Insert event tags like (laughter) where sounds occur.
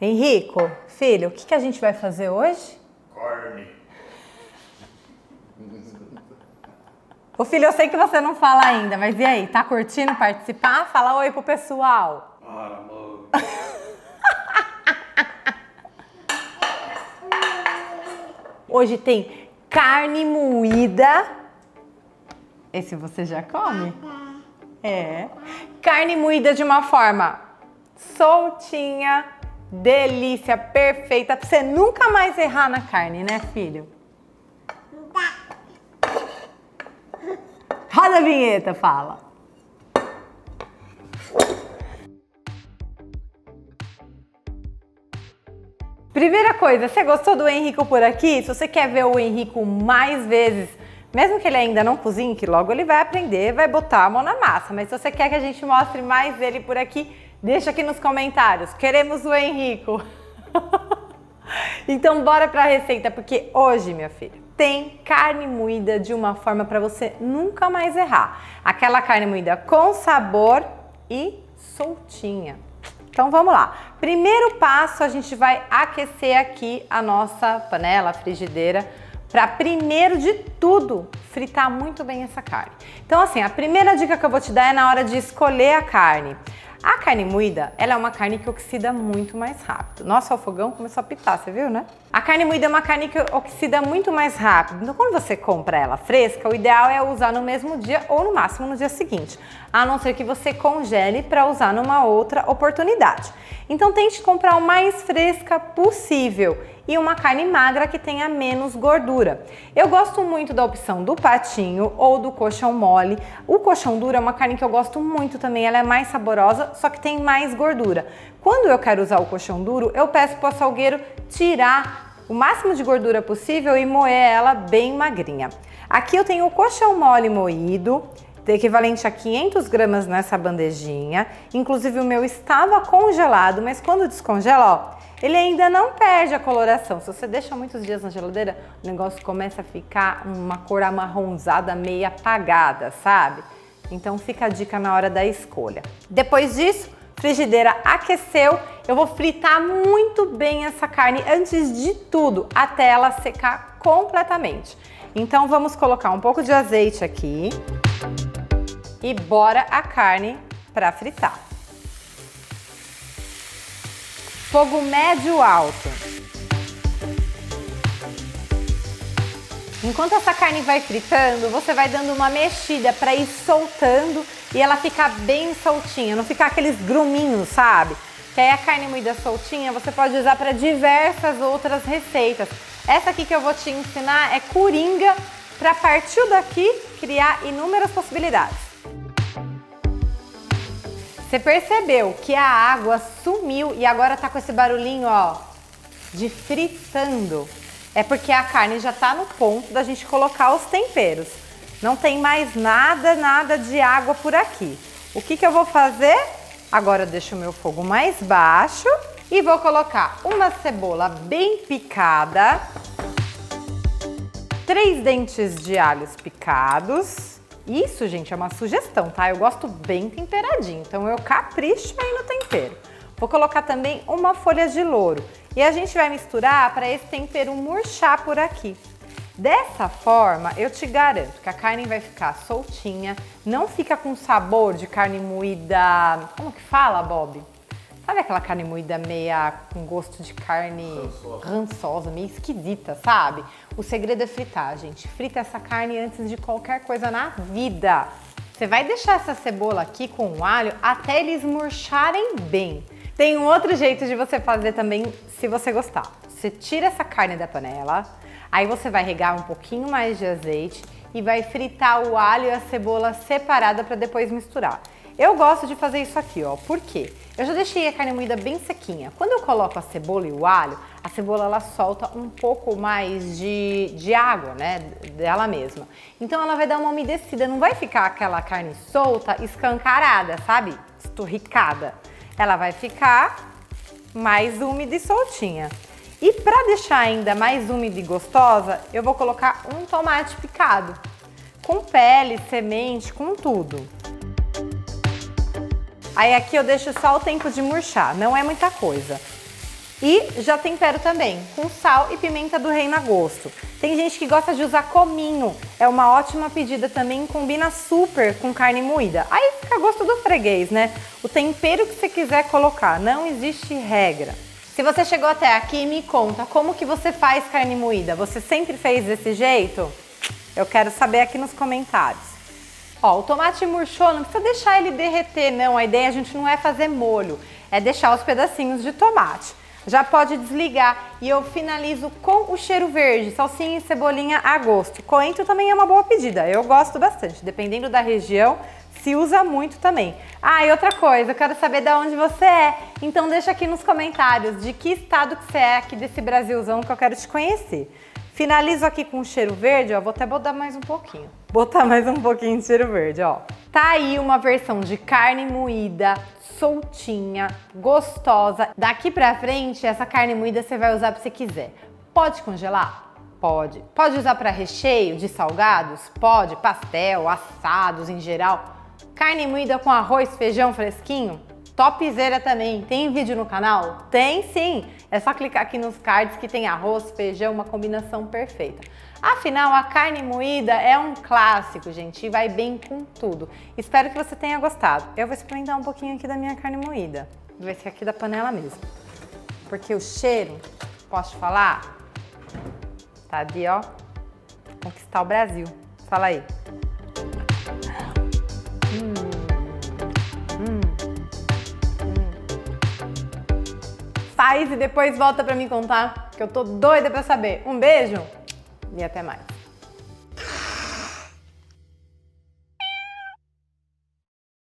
Henrico, filho, o que, que a gente vai fazer hoje? Carne. Ô filho, eu sei que você não fala ainda, mas e aí, tá curtindo participar? Fala oi pro pessoal. Ah, amor. Hoje tem carne moída. Esse você já come? É. Carne moída de uma forma soltinha, delícia, perfeita, pra você nunca mais errar na carne, né, filho? Roda a vinheta, fala. Primeira coisa, você gostou do Henrico por aqui? Se você quer ver o Henrico mais vezes, mesmo que ele ainda não cozinhe, que logo ele vai aprender, vai botar a mão na massa. Mas se você quer que a gente mostre mais ele por aqui, deixa aqui nos comentários. Queremos o Henrico. (laughs) então bora para a receita, porque hoje, minha filha, tem carne moída de uma forma para você nunca mais errar. Aquela carne moída com sabor e soltinha. Então vamos lá. Primeiro passo, a gente vai aquecer aqui a nossa panela, frigideira, para primeiro de tudo fritar muito bem essa carne. Então assim, a primeira dica que eu vou te dar é na hora de escolher a carne. A carne moída, ela é uma carne que oxida muito mais rápido. Nossa, o fogão começou a pitar, você viu, né? A carne moída é uma carne que oxida muito mais rápido. Então, quando você compra ela fresca, o ideal é usar no mesmo dia ou no máximo no dia seguinte, a não ser que você congele para usar numa outra oportunidade. Então, tente comprar o mais fresca possível e uma carne magra que tenha menos gordura. Eu gosto muito da opção do patinho ou do coxão mole. O coxão duro é uma carne que eu gosto muito também, ela é mais saborosa, só que tem mais gordura. Quando eu quero usar o coxão duro, eu peço para o açougueiro tirar o máximo de gordura possível e moer ela bem magrinha. Aqui eu tenho o coxão mole moído, equivalente a 500 gramas nessa bandejinha. Inclusive o meu estava congelado, mas quando descongela, ó, ele ainda não perde a coloração. Se você deixa muitos dias na geladeira, o negócio começa a ficar uma cor amarronzada, meio apagada, sabe? Então fica a dica na hora da escolha. Depois disso, frigideira aqueceu, eu vou fritar muito bem essa carne antes de tudo, até ela secar completamente. Então vamos colocar um pouco de azeite aqui e bora a carne para fritar. Fogo médio alto. Enquanto essa carne vai fritando, você vai dando uma mexida para ir soltando e ela ficar bem soltinha, não ficar aqueles gruminhos, sabe? Que aí a carne moída soltinha você pode usar para diversas outras receitas. Essa aqui que eu vou te ensinar é coringa para partir daqui criar inúmeras possibilidades. Você percebeu que a água sumiu e agora tá com esse barulhinho, ó, de fritando. É porque a carne já tá no ponto da gente colocar os temperos. Não tem mais nada, nada de água por aqui. O que que eu vou fazer? Agora eu deixo o meu fogo mais baixo e vou colocar uma cebola bem picada, três dentes de alhos picados, isso, gente, é uma sugestão, tá? Eu gosto bem temperadinho, então eu capricho aí no tempero. Vou colocar também uma folha de louro e a gente vai misturar para esse tempero murchar por aqui. Dessa forma, eu te garanto que a carne vai ficar soltinha, não fica com sabor de carne moída... Como que fala, Bob? Sabe aquela carne moída meia com gosto de carne rançosa, rançosa meio esquisita, sabe? O segredo é fritar, gente. Frita essa carne antes de qualquer coisa na vida. Você vai deixar essa cebola aqui com o alho até eles murcharem bem. Tem um outro jeito de você fazer também, se você gostar. Você tira essa carne da panela, aí você vai regar um pouquinho mais de azeite e vai fritar o alho e a cebola separada para depois misturar. Eu gosto de fazer isso aqui, ó. Por quê? Eu já deixei a carne moída bem sequinha. Quando eu coloco a cebola e o alho, a cebola ela solta um pouco mais de, de água, né, dela mesma. Então ela vai dar uma umedecida, não vai ficar aquela carne solta, escancarada, sabe? Esturricada. Ela vai ficar mais úmida e soltinha. E para deixar ainda mais úmida e gostosa, eu vou colocar um tomate picado. Com pele, semente, com tudo. Aí aqui eu deixo só o tempo de murchar, não é muita coisa. E já tempero também com sal e pimenta do reino a gosto. Tem gente que gosta de usar cominho, é uma ótima pedida também, combina super com carne moída. Aí fica a gosto do freguês, né? O tempero que você quiser colocar, não existe regra. Se você chegou até aqui, me conta como que você faz carne moída. Você sempre fez desse jeito? Eu quero saber aqui nos comentários. Ó, o tomate murchou, não precisa deixar ele derreter, não. A ideia a gente não é fazer molho, é deixar os pedacinhos de tomate. Já pode desligar e eu finalizo com o cheiro verde, salsinha e cebolinha a gosto. Coentro também é uma boa pedida, eu gosto bastante, dependendo da região, se usa muito também. Ah, e outra coisa, eu quero saber de onde você é, então deixa aqui nos comentários de que estado que você é aqui desse Brasilzão que eu quero te conhecer. Finalizo aqui com cheiro verde, ó, vou até botar mais um pouquinho. Botar mais um pouquinho de cheiro verde, ó. Tá aí uma versão de carne moída, soltinha, gostosa. Daqui pra frente, essa carne moída você vai usar pra você quiser. Pode congelar? Pode. Pode usar para recheio de salgados? Pode. Pastel, assados em geral. Carne moída com arroz, feijão fresquinho? Topzera também. Tem vídeo no canal? Tem sim. É só clicar aqui nos cards que tem arroz, feijão, uma combinação perfeita. Afinal, a carne moída é um clássico, gente, e vai bem com tudo. Espero que você tenha gostado. Eu vou experimentar um pouquinho aqui da minha carne moída. Vai ser aqui da panela mesmo. Porque o cheiro, posso falar? Tá de, ó, conquistar o Brasil. Fala aí. Faz e depois volta para me contar, que eu tô doida para saber. Um beijo e até mais.